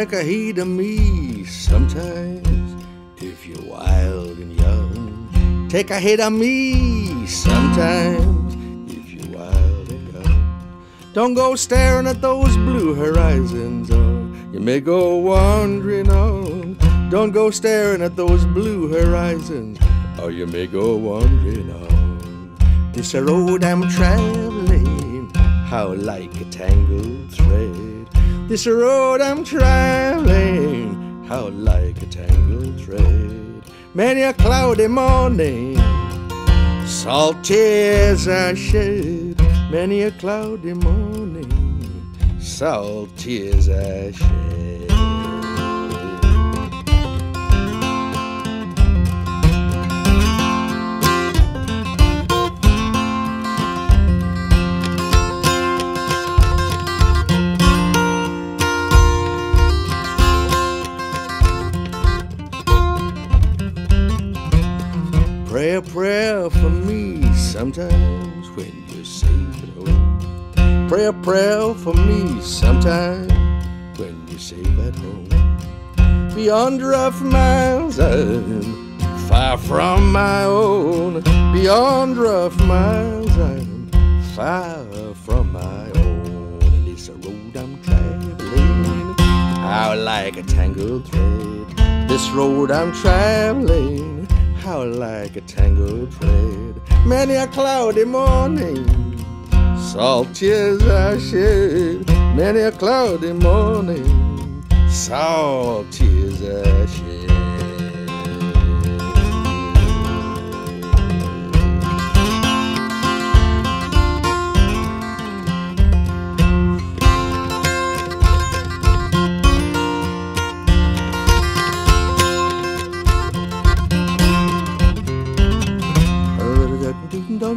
Take a heed of me sometimes if you're wild and young. Take a hit of me sometimes if you're wild and young. Don't go staring at those blue horizons, or you may go wandering on. Don't go staring at those blue horizons, or you may go wandering on. This road I'm traveling, how like a tangled thread. This road I'm traveling, how like a tangled thread. Many a cloudy morning, salt tears I shed. Many a cloudy morning, salt tears I shed. Pray a prayer for me sometimes when you're safe at home. Pray a prayer for me sometimes when you're safe at home. Beyond rough miles I'm far from my own. Beyond rough miles I'm far from my own. And it's a road I'm traveling how like a tangled thread. This road I'm traveling how like a tangled thread. Many a cloudy morning, salt tears I shed. Many a cloudy morning, salt tears I shed.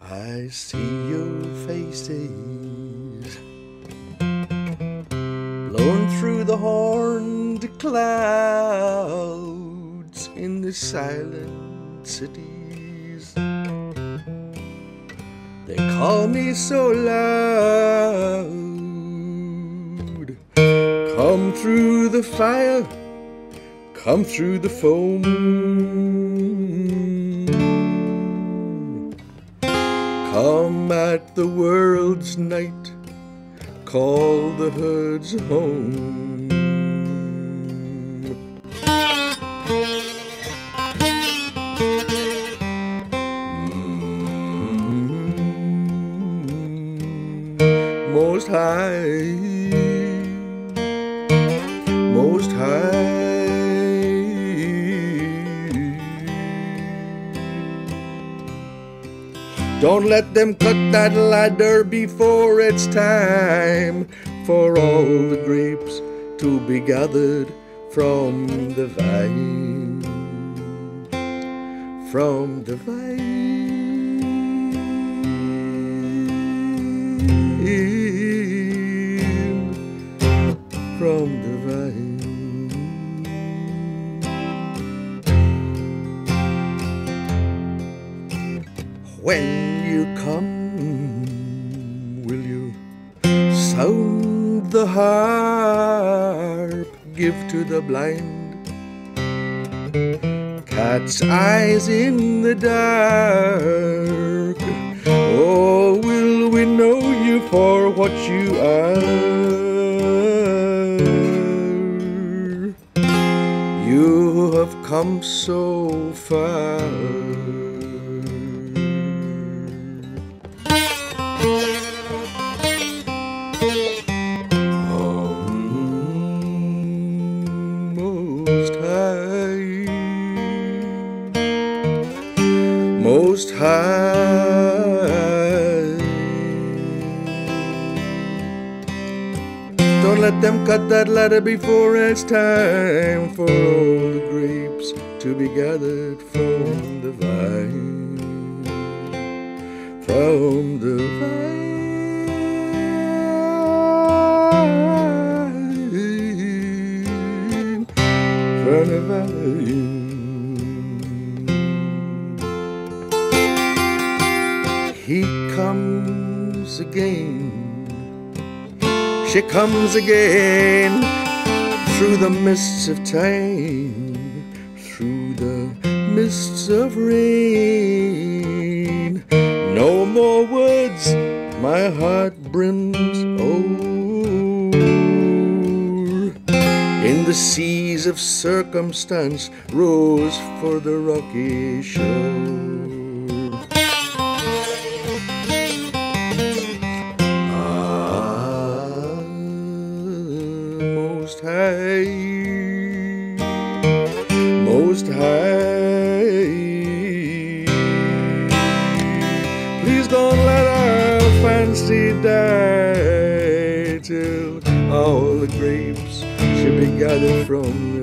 I see your faces blown through the horned clouds in the silent cities. Call me so loud. Come through the fire, come through the foam. Come at the world's night, call the herds home. High, most high. Don't let them cut that ladder before it's time for all the grapes to be gathered from the vine. From the vine. When you come, will you sound the harp, give to the blind cat's eyes in the dark? Or will we know you for what you are? You have come so far. Cut that ladder before it's time for all the grapes to be gathered from the vine. From the vine. She comes again through the mists of time, through the mists of rain. No more words, my heart brims o'er. In the seas of circumstance, rose for the rocky shore. Gathered from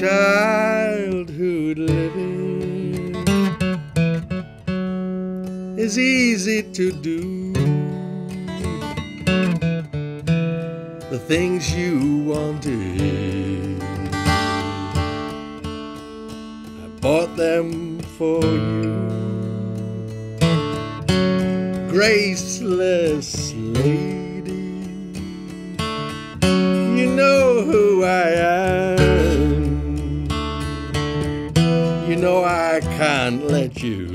Childhood living is easy to do. The things you wanted, I bought them for you. Graceless lady, you know who I am. Know I can't let you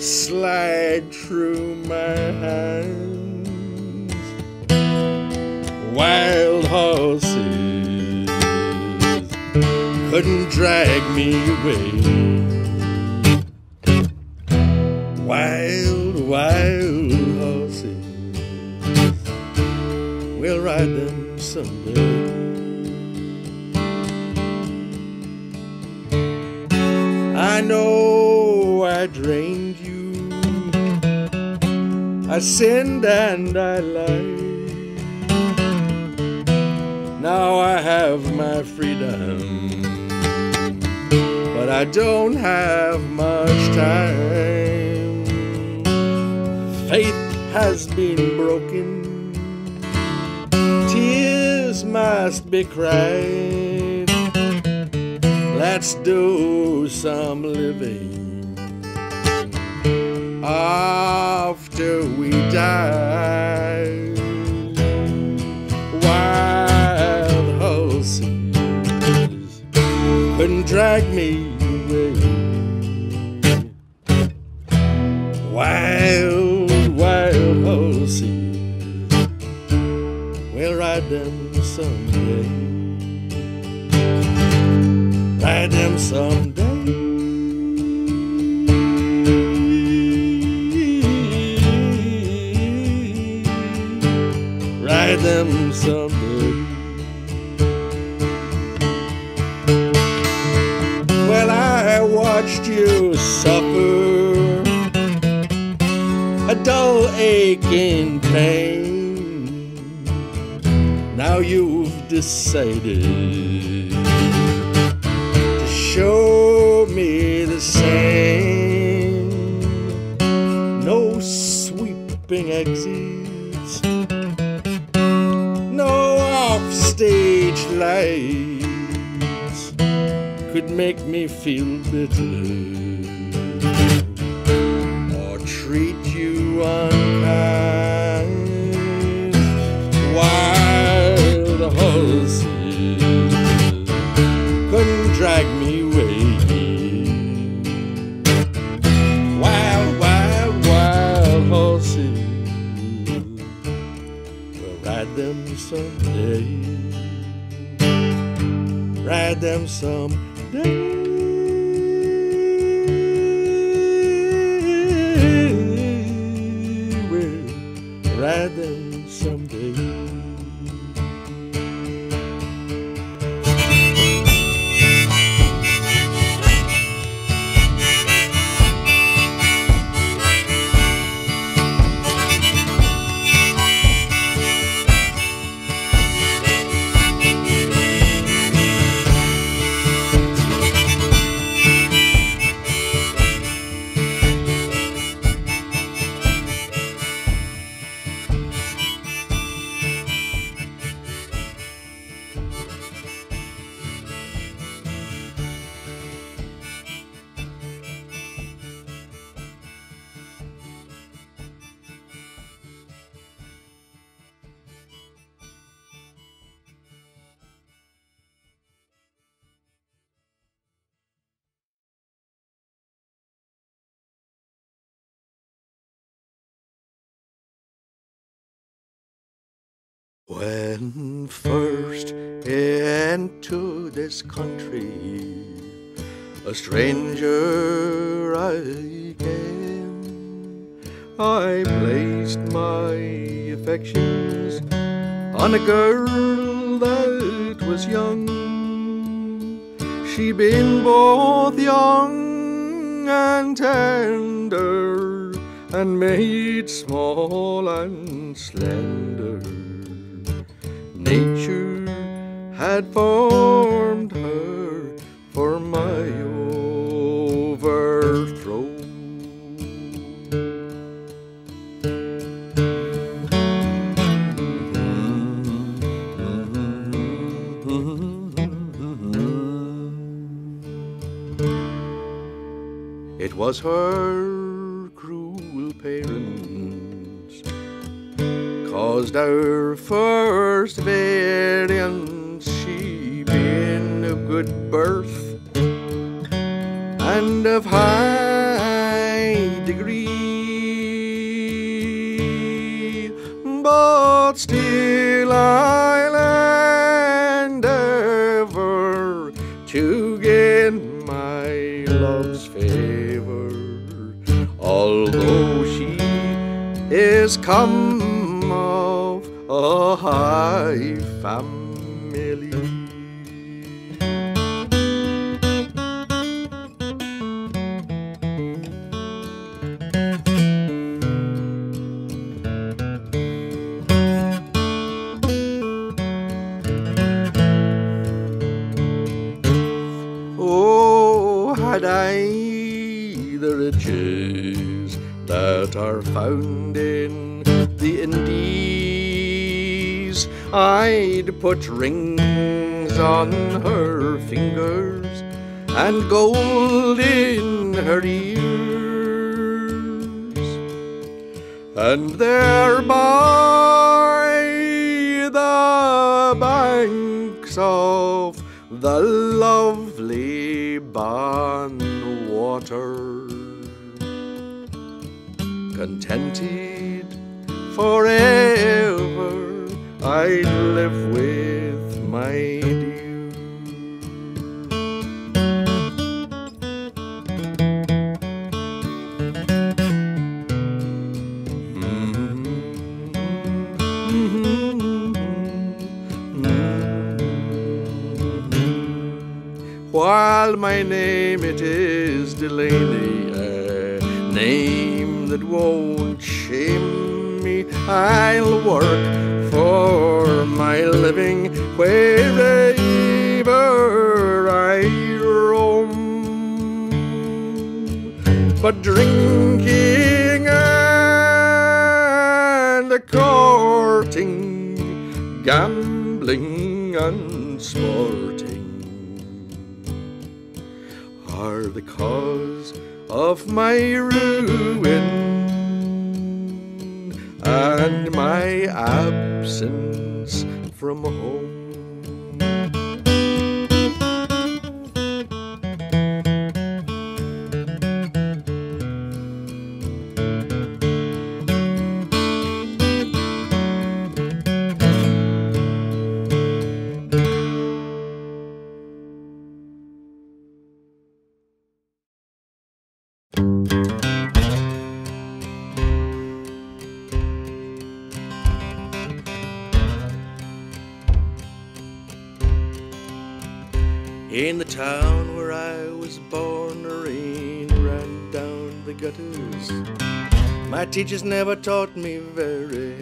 slide through my hands. Wild horses couldn't drag me away. Wild, wild horses, we'll ride them someday. Know I drained you. I sinned and I lied. Now I have my freedom, but I don't have much time. Faith has been broken, tears must be cried. Let's do some living after we die. Wild horses couldn't drag me away. Wild, wild horses, we'll ride them someday ride them someday. Ride them someday. Well, I watched you suffer a dull aching pain. Now you've decided show me the same. No sweeping exits, no offstage lights could make me feel bitter or treat you unkind. Wild horses couldn't drag me away. Wild, wild, wild horses, we'll ride them someday. Ride them someday. When first into this country, a stranger I came, I placed my affections on a girl that was young. She been both young and tender, and made small and slender nature had formed her for my overthrow. It was her caused our first variance. She been of good birth and of high degree, but still I'll endeavor to gain my love's favor, although she is come Oh, a high put rings on her fingers and gold in her ears, and there by the banks of the lovely Bann water, contented forever, But drinking and courting, gambling and sporting are the cause of my ruin and my absence from home. Town where I was born, the rain ran down the gutters. My teachers never taught me very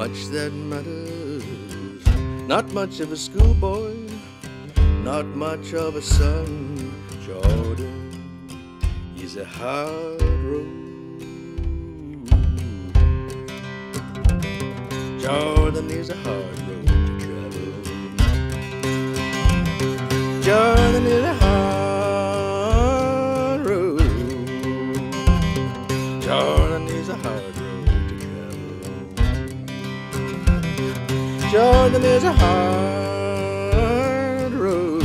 much that matters. Not much of a schoolboy, not much of a son. Jordan is a hard road. Jordan is a hard road Jordan is a hard road. Jordan is a hard road to travel. Jordan is a hard road.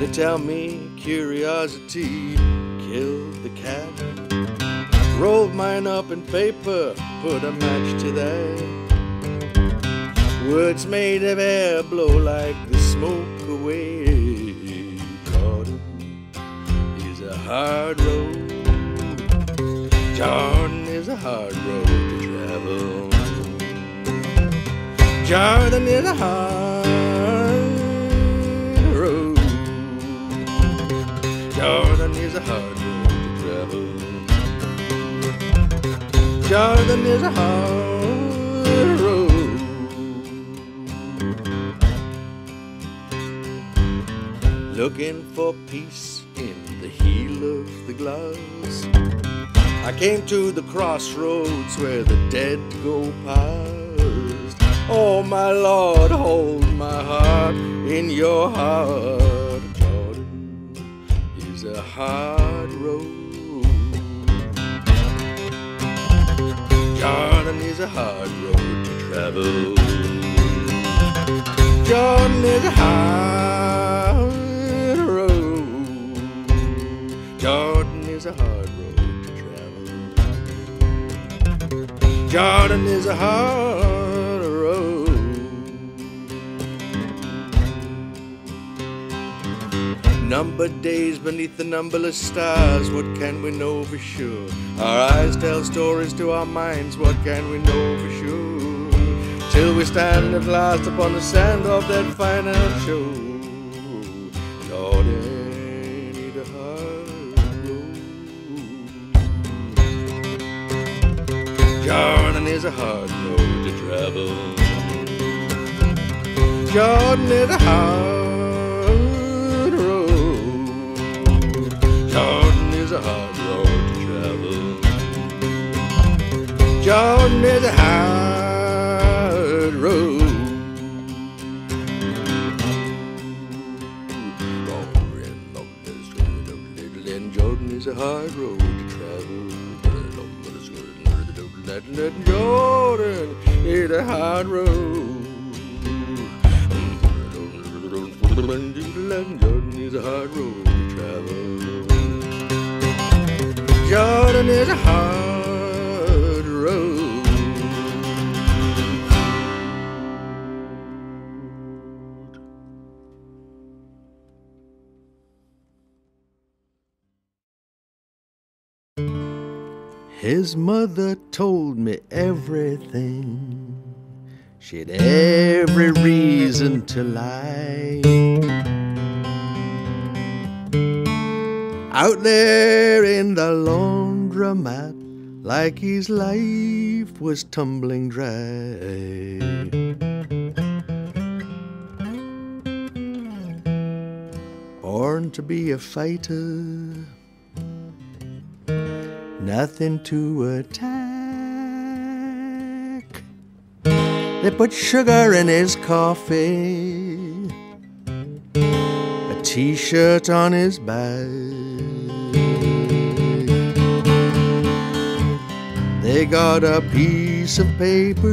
They tell me curiosity killed the cat. Rolled mine up in paper, put a match to that. Words made of air blow like the smoke away. Jordan is a hard road. Jordan is a hard road to travel. Jordan is a hard road. Jordan is a hard road to travel. Jordan is a hard road. Looking for peace in the heel of the glass. I came to the crossroads where the dead go past. Oh, my Lord, hold my heart in your heart. Jordan is a hard road. Jordan is a hard road to travel. Jordan is a hard travel. Is a hard road. Numbered days beneath the numberless stars, what can we know for sure? Our eyes tell stories to our minds, what can we know for sure? Till we stand at last upon the sand of that final show. Is a hard road to travel. Jordan is a hard road. Jordan is a hard road to travel. Jordan is a hard road. Jordan is a hard road Jordan is a hard road. Jordan is a hard road to travel. Jordan is a hard His mother told me everything. She had every reason to lie. Out there in the laundromat, like his life was tumbling dry. Born to be a fighter nothing to attack. They put sugar in his coffee, a t shirt on his back. They got a piece of paper,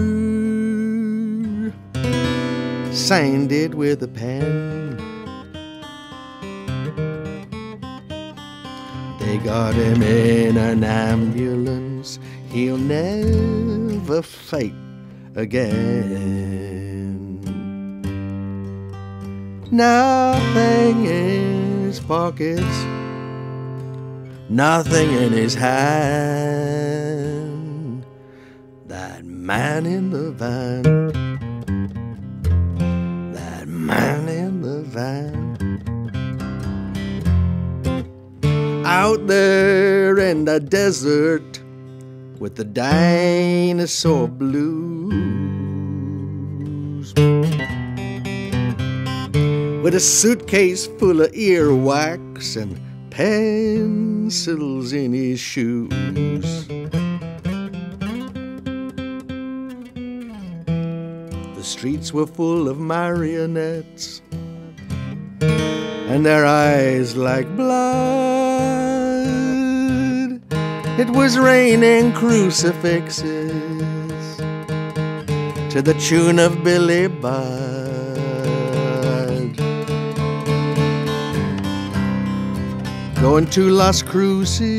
signed it with a pen. They got him in an ambulance. He'll never fight again. Nothing in his pockets, nothing in his hand. That man in the van that man in the van. Out there in the desert with the dinosaur blues. With a suitcase full of earwax and pencils in his shoes. The streets were full of marionettes, and their eyes like blood. It was raining crucifixes to the tune of Billy Budd. Going to Las Cruces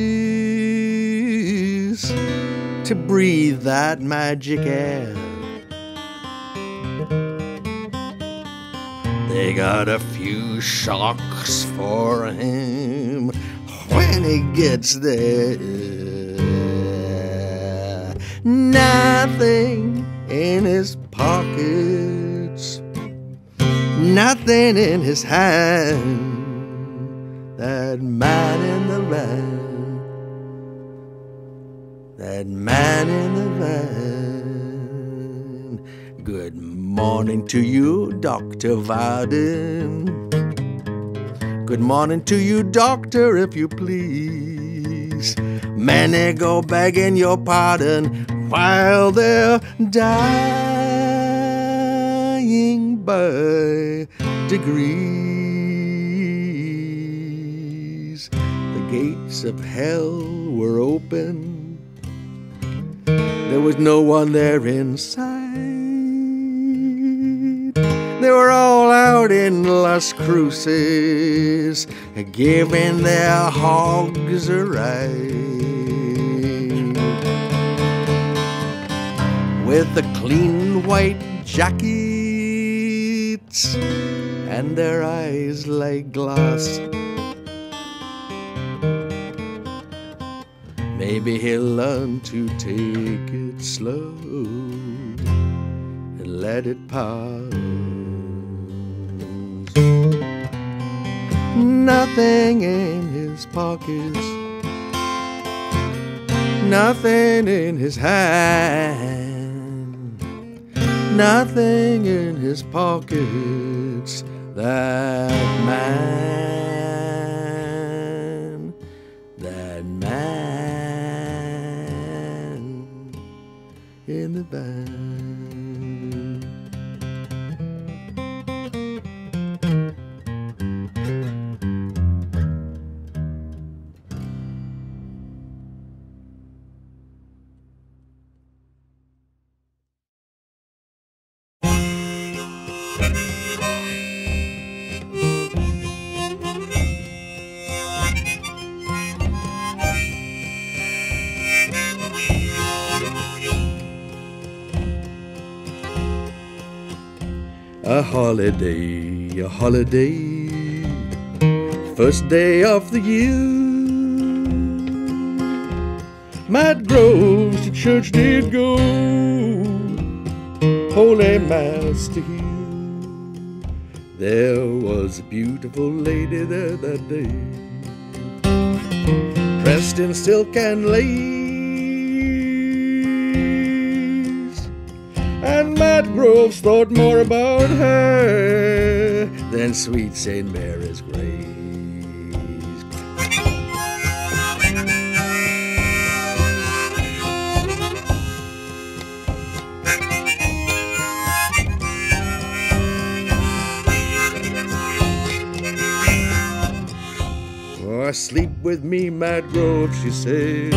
to breathe that magic air. They got a few shocks for him when he gets there. Nothing in his pockets, nothing in his hand. That man in the van, that man in the van. Good morning to you, Dr. Varden. Good morning to you, doctor, if you please. Many go begging your pardon while they're dying by degrees. The gates of hell were open. There was no one there inside. They were all out in Las Cruces, giving their hogs a ride. With the clean white jackets and their eyes like glass. Maybe he'll learn to take it slow and let it pass. Nothing in his pockets, nothing in his hand, nothing in his pockets. That man, that man in the van. Holiday, a holiday, first day of the year. Matt Groves to church did go, holy mass to hear. There was a beautiful lady there that day, dressed in silk and lace. And Groves thought more about her than sweet St. Mary's grace. Oh, sleep with me, Matt Grove, she said.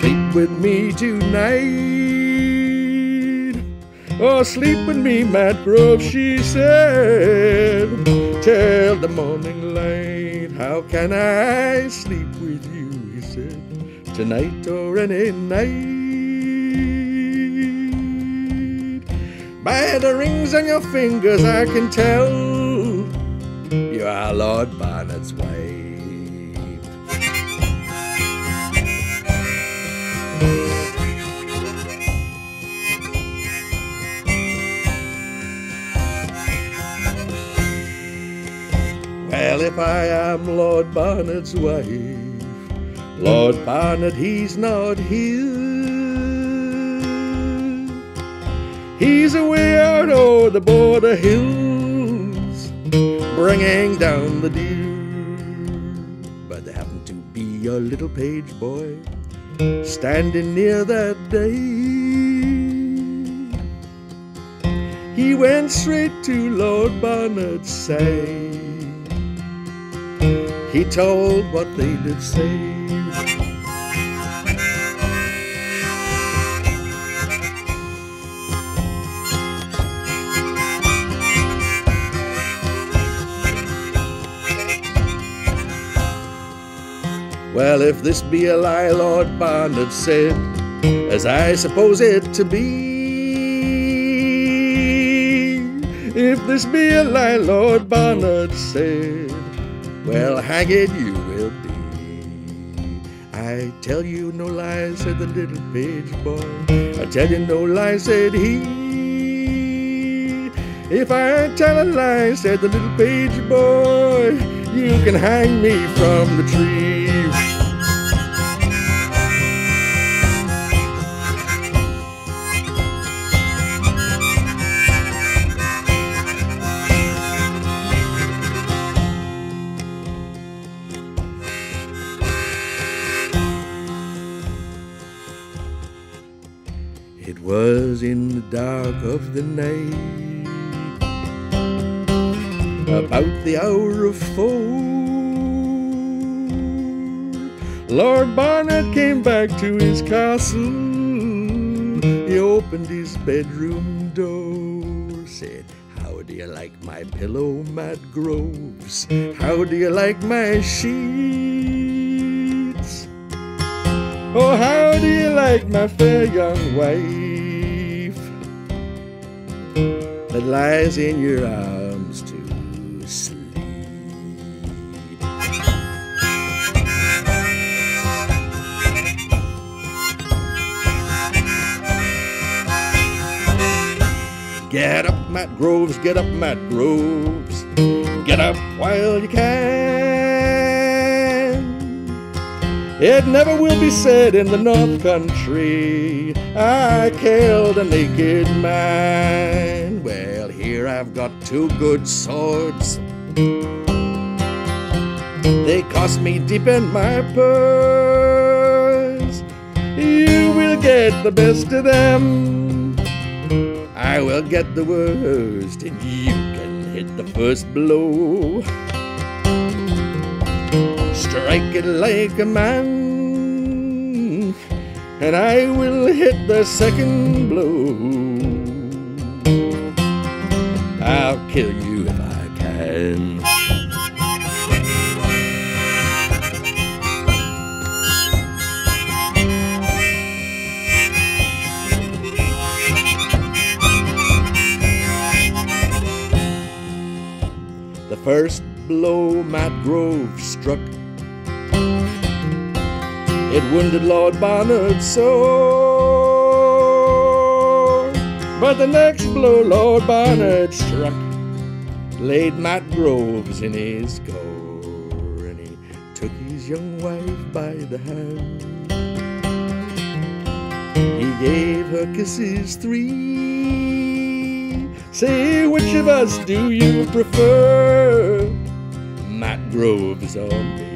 Sleep with me tonight. Oh, sleep with me, Matt Grove, she said. Till the morning light. How can I sleep with you? He said. Tonight or any night. By the rings on your fingers, I can tell you are Lord Barnard's wife. I am Lord Barnard's wife. Lord hmm. Barnard, he's not here. He's away out o'er the border hills, bringing down the deer. But there happened to be a little page boy standing near that day. He went straight to Lord Barnard's side. He told what they did say. Well, if this be a lie, Lord Barnard said, as I suppose it to be. If this be a lie, Lord Barnard said, well, hang it, you will be. I tell you no lie, said the little page boy. I tell you no lie, said he. If I tell a lie, said the little page boy, you can hang me from the tree. Of the night, about the hour of four. Lord Barnard came back to his castle. He opened his bedroom door, said, How do you like my pillow, Matt Groves? How do you like my sheets? Oh, how do you like my fair young wife that lies in your arms to sleep? Get up, Matt Groves, get up, Matt Groves. Get up while you can. It never will be said in the North Country, I killed a naked man. Well, here I've got two good swords. They cost me deep in my purse. You will get the best of them. I will get the worst, and you can hit the first blow. Strike it like a man, and I will hit the second blow. I'll kill you if I can. The first blow Matt Grove struck, it wounded Lord Barnard sore. But the next blow Lord Barnard struck laid Matt Groves in his gore, and he took his young wife by the hand. He gave her kisses three. Say, which of us do you prefer? Matt Groves or me?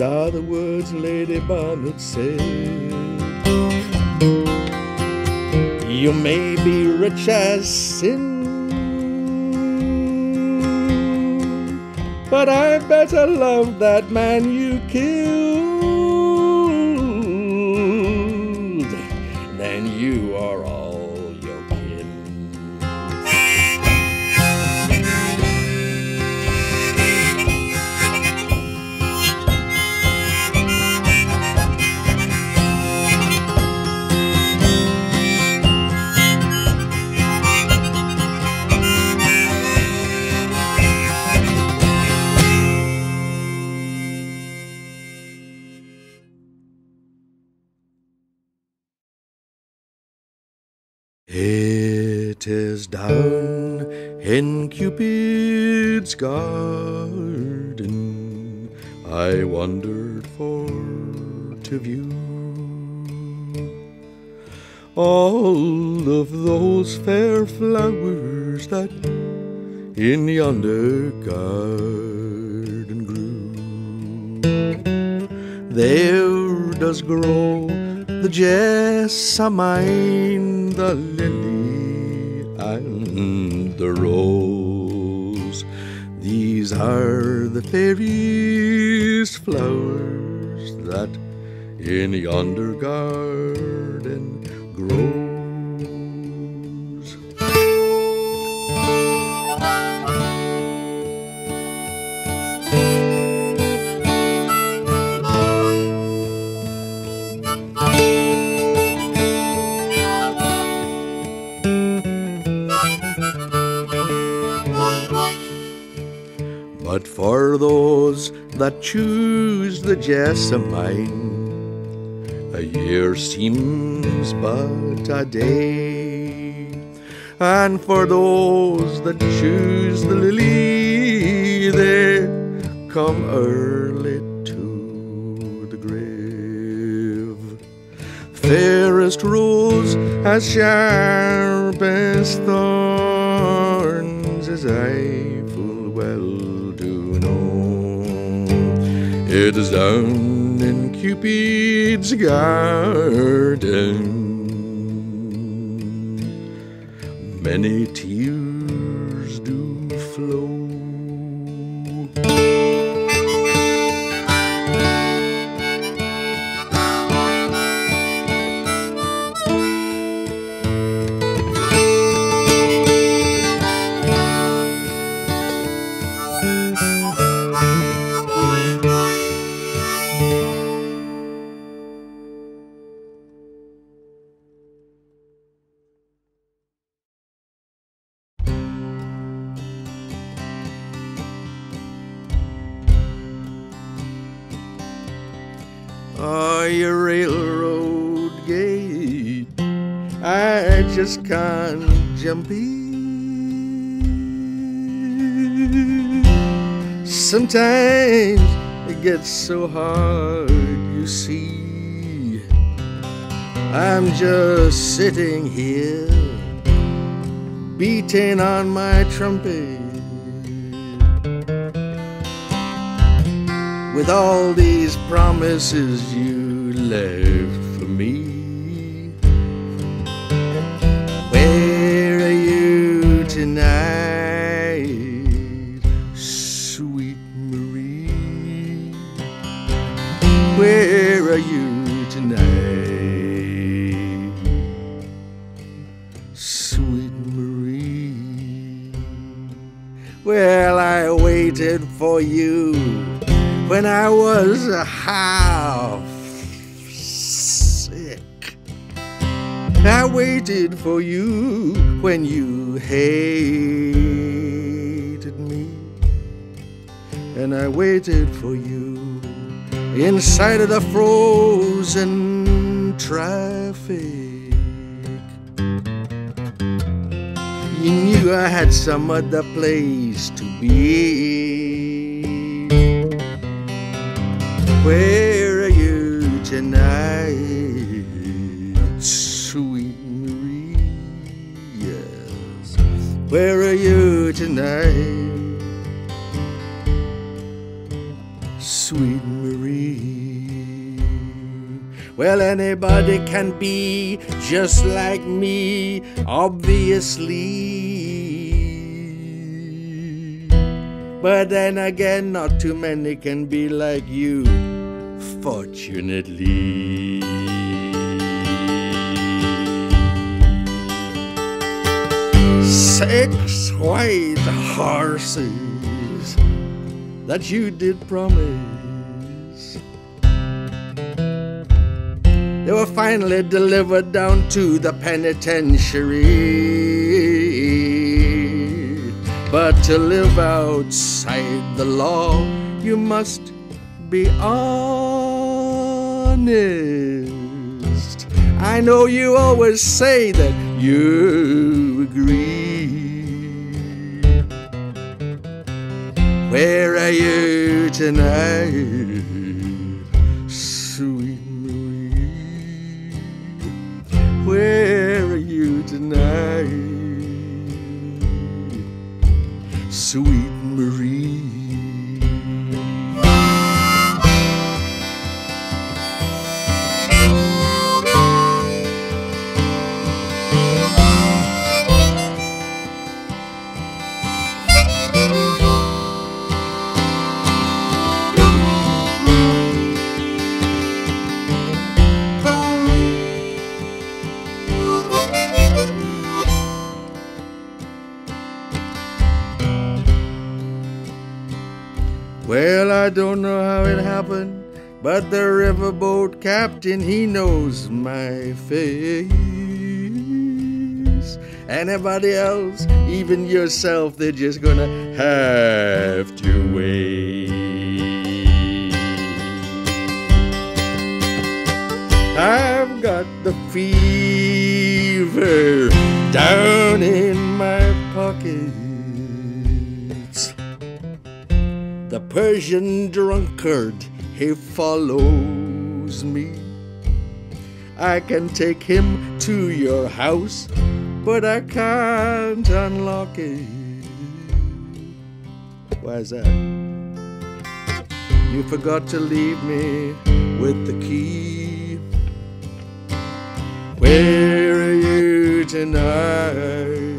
These are the words Lady Barnard said. You may be rich as sin, but I better love that man you killed down in Cupid's garden I wandered for to view all of those fair flowers that in yonder garden grew. There does grow the jessamine, the lily, and the rose. These are the fairest flowers that in yonder garden grow. For those that choose the jessamine, a year seems but a day. And for those that choose the lily, they come early to the grave. Fairest rose as sharp as thorns, as I It is down in Cupid's garden. Many tears just can't jump in. Sometimes it gets so hard, you see. I'm just sitting here, beating on my trumpet. with all these promises you left you tonight, sweet Marie? Where are you tonight, sweet Marie? Well, I waited for you when I was a half I waited for you when you hated me. And I waited for you inside of the frozen traffic. You knew I had some other place to be. Where are you tonight, Where are you tonight, sweet Marie? Well, anybody can be just like me, obviously. But then again, not too many can be like you, fortunately. Six white horses that you did promise. They were finally delivered down to the penitentiary. But to live outside the law, you must be honest. I know you always say that you agree. Where are you tonight, I don't know how it mm. happened, but the riverboat captain, he knows my face. Anybody else, even yourself, they're just gonna have to wait. I've got the fever down in my pockets. Persian drunkard, he follows me. I can take him to your house, but I can't unlock it. Why's that? You forgot to leave me with the key. Where are you tonight,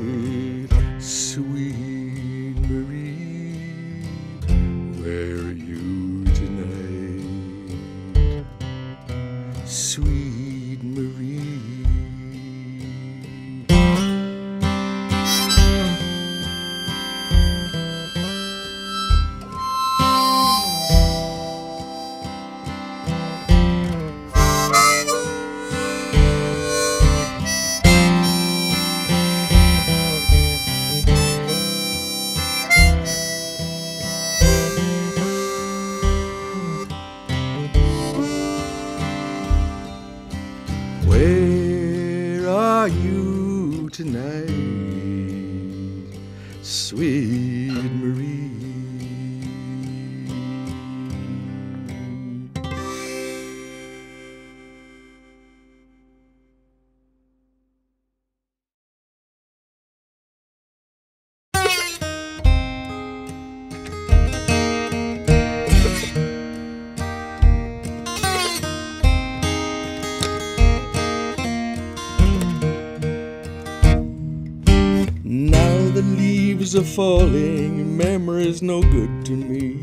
Now the leaves are falling, memory's no good to me.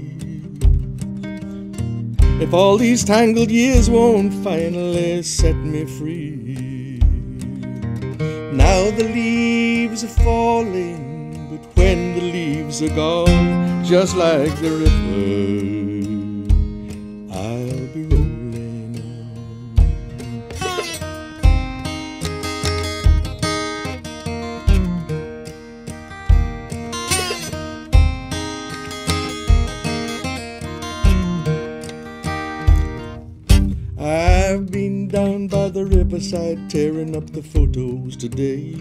If all these tangled years won't finally set me free. Now the leaves are falling, but when the leaves are gone, just like the river, riverside tearing up the photos today.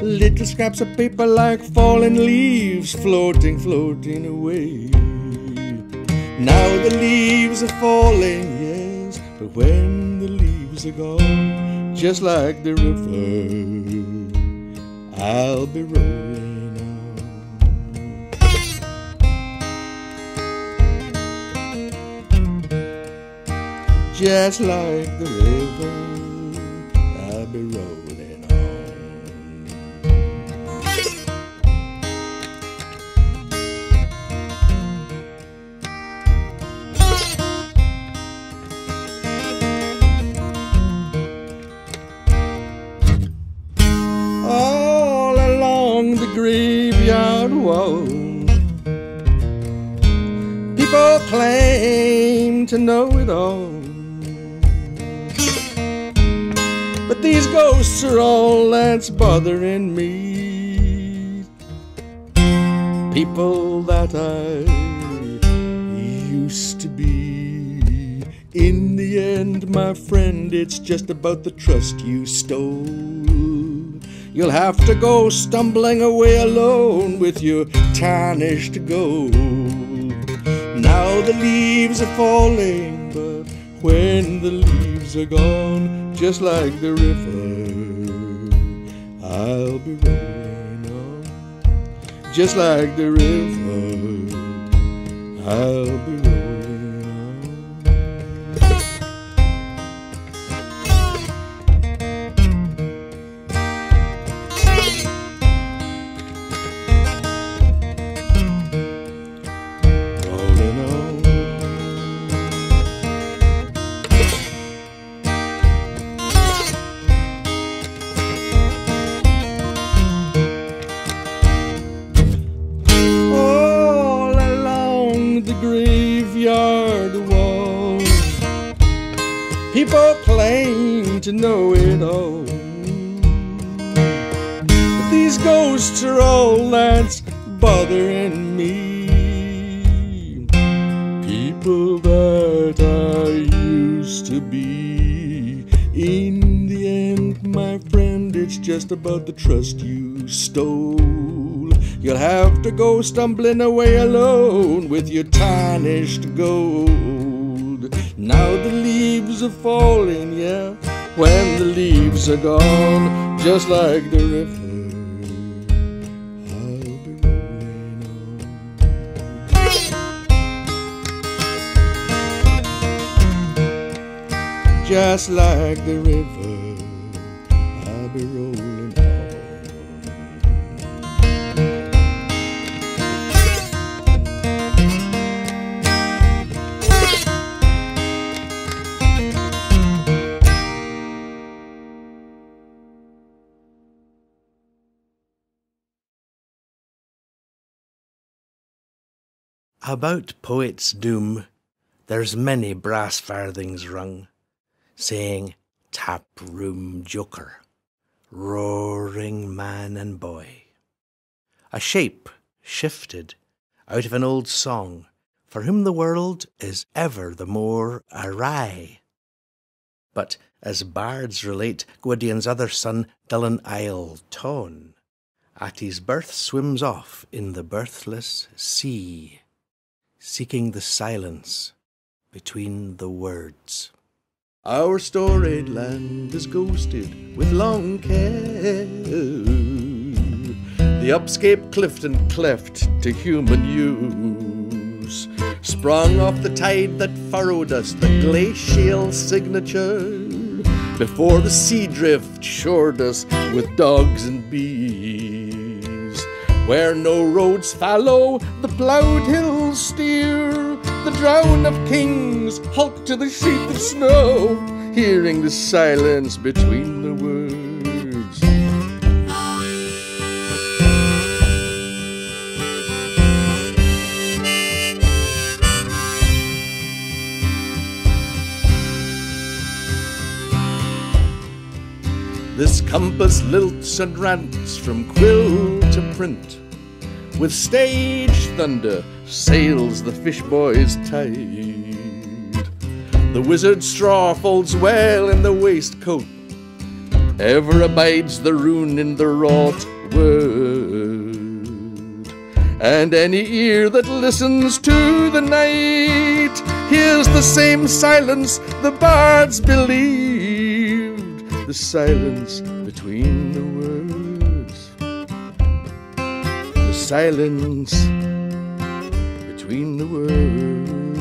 Little scraps of paper like fallen leaves floating, floating away. Now the leaves are falling, yes, but when the leaves are gone, just like the river, I'll be rolling just like the river, I'll be rolling on. All along the graveyard wall, people claim to know it all. Ghosts are all that's bothering me. People that I used to be In the end, my friend, it's just about the trust you stole. You'll have to go stumbling away alone with your tarnished gold. Now the leaves are falling, but when the leaves are gone, just like the river, I'll be rolling on. Just like the river, I'll be People claim to know it all. But these ghosts are all that's bothering me. People that I used to be. In the end, my friend, it's just about the trust you stole. You'll have to go stumbling away alone with your tarnished gold. Now the leaves are falling, yeah, when the leaves are gone, just like the river. Just like the river, About poet's doom, there's many brass farthings rung, saying tap room joker, roaring man and boy. A shape shifted out of an old song, for whom the world is ever the more awry. But as bards relate Gwydion's other son, Dylan Isle Tone, at his birth swims off in the birthless sea seeking the silence between the words. Our storied land is ghosted with long care. The upscape Clifton cleft to human use, sprung off the tide that furrowed us, the glacial signature, before the sea drift shored us with dogs and bees where no roads follow, the ploughed hills steer. The drown of kings hulk to the sheath of snow, hearing the silence between the words. This compass lilts and rants from quill to print. With stage thunder sails the fish boy's tide. The wizard straw folds well in the waistcoat. Ever abides the rune in the wrought word. And any ear that listens to the night hears the same silence the bards believed, silence between the words. the silence between the words.